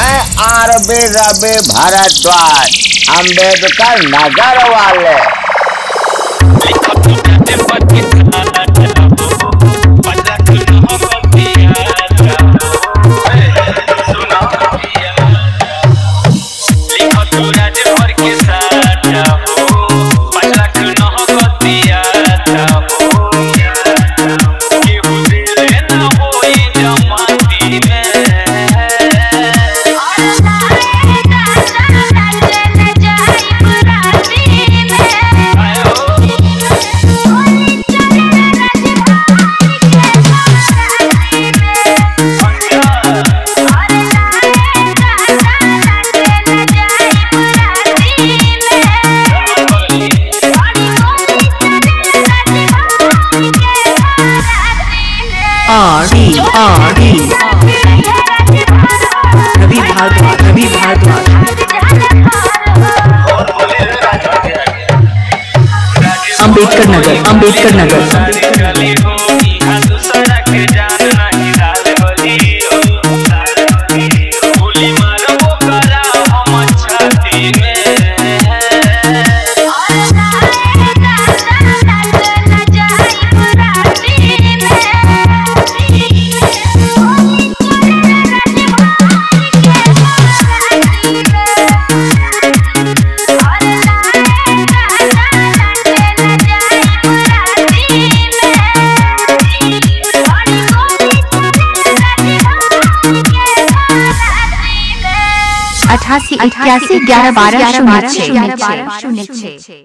Are Arbe रबे भारद्वाज अंबेडकर नगर वाले R D R D Ravi Bharadwaj Ravi Bharadwaj. Ambedkar Nagar Ambedkar Nagar. अठासी अठासी ग्यारह बारह शून्य छः।